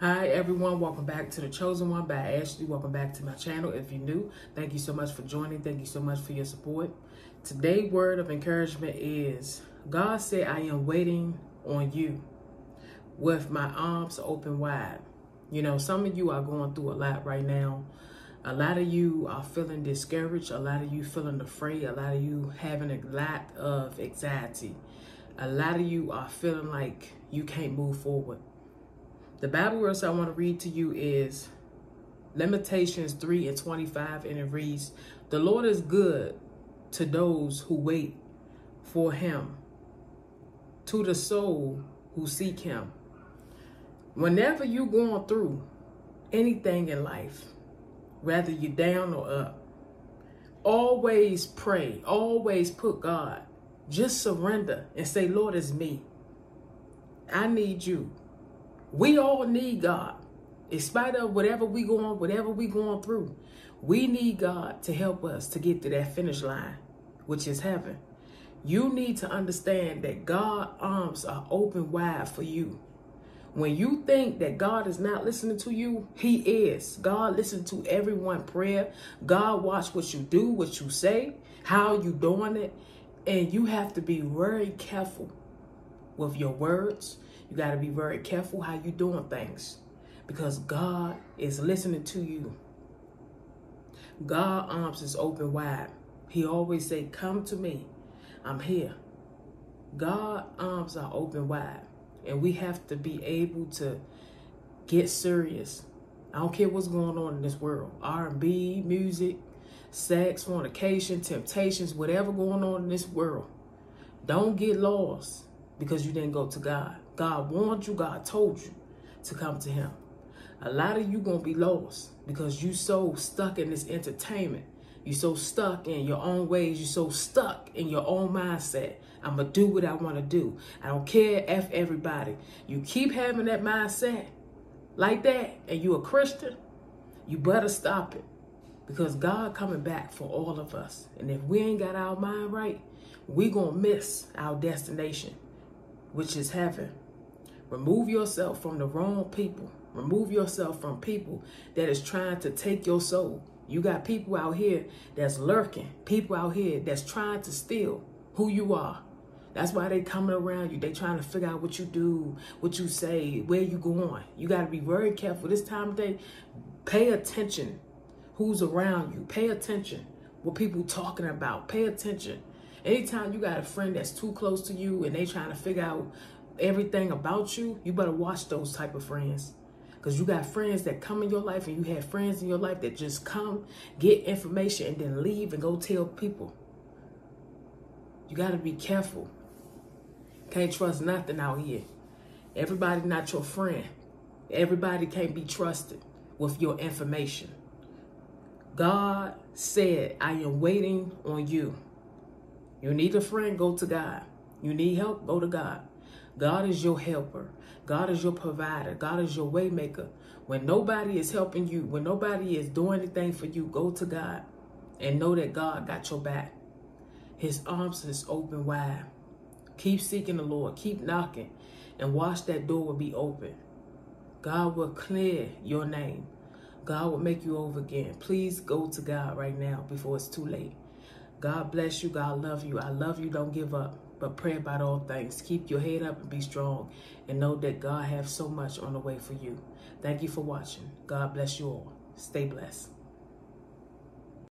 Hi everyone, welcome back to The Chosen One by Ashley. Welcome back to my channel. If you're new, thank you so much for joining. Thank you so much for your support. Today word of encouragement is God said I am waiting on you with my arms open wide. You know, some of you are going through a lot right now. A lot of you are feeling discouraged. A lot of you feeling afraid. A lot of you having a lot of anxiety. A lot of you are feeling like you can't move forward. The Bible verse I want to read to you is Lamentations 3 and 25, and it reads, The Lord is good to those who wait for him, to the soul who seek him. Whenever you're going through anything in life, whether you're down or up, always pray, always put God. Just surrender and say, Lord, it's me. I need you. We all need God. In spite of whatever we going, whatever we going through, we need God to help us to get to that finish line, which is heaven. You need to understand that God's arms are open wide for you. When you think that God is not listening to you, he is. God listens to everyone prayer. God watch what you do, what you say, how you doing it. And you have to be very careful with your words. You got to be very careful how you doing things because God is listening to you. God arms is open wide. He always say, come to me. I'm here. God arms are open wide. And we have to be able to get serious. I don't care what's going on in this world. R&B, music, sex, fornication, temptations, whatever going on in this world. Don't get lost because you didn't go to God. God warned you, God told you to come to him. A lot of you going to be lost because you so stuck in this entertainment. You so stuck in your own ways. You so stuck in your own mindset. I'm going to do what I want to do. I don't care F everybody. You keep having that mindset like that and you a Christian, you better stop it because God coming back for all of us. And if we ain't got our mind right, we going to miss our destination, which is heaven. Remove yourself from the wrong people. Remove yourself from people that is trying to take your soul. You got people out here that's lurking. People out here that's trying to steal who you are. That's why they coming around you. They trying to figure out what you do, what you say, where you going. You got to be very careful. This time of day, pay attention who's around you. Pay attention what people talking about. Pay attention. Anytime you got a friend that's too close to you and they trying to figure out everything about you, you better watch those type of friends. Because you got friends that come in your life and you have friends in your life that just come, get information, and then leave and go tell people. You got to be careful. Can't trust nothing out here. Everybody not your friend. Everybody can't be trusted with your information. God said, I am waiting on you. You need a friend, go to God. You need help, go to God. God is your helper. God is your provider. God is your waymaker. When nobody is helping you, when nobody is doing anything for you, go to God and know that God got your back. His arms is open wide. Keep seeking the Lord. Keep knocking and watch that door will be open. God will clear your name. God will make you over again. Please go to God right now before it's too late. God bless you. God love you. I love you. Don't give up. But pray about all things. Keep your head up and be strong. And know that God has so much on the way for you. Thank you for watching. God bless you all. Stay blessed.